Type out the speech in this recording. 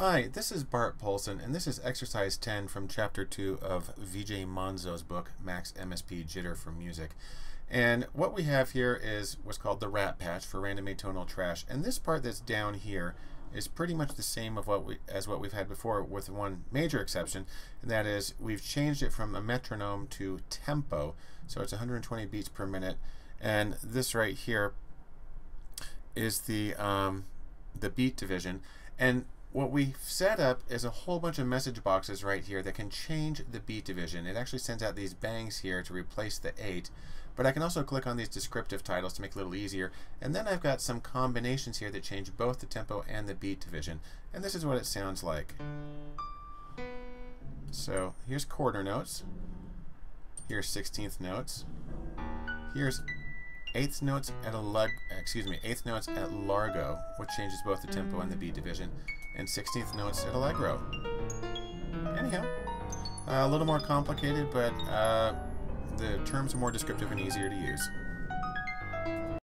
Hi, this is Bart Poulson, and this is exercise 10 from chapter 2 of VJ Manzo's book, Max MSP Jitter for Music. And what we have here is what's called the rat patch for random atonal trash. And this part that's down here is pretty much the same of what we as what we've had before with one major exception, and that is we've changed it from a metronome to tempo. So it's 120 beats per minute. And this right here is the um, the beat division. And what we've set up is a whole bunch of message boxes right here that can change the beat division. It actually sends out these bangs here to replace the 8. But I can also click on these descriptive titles to make it a little easier. And then I've got some combinations here that change both the tempo and the beat division. And this is what it sounds like. So here's quarter notes. Here's 16th notes. Here's eighth notes at a lug, excuse me, eighth notes at largo, which changes both the tempo and the beat division, and 16th notes at allegro. Anyhow, uh, a little more complicated, but uh, the terms are more descriptive and easier to use.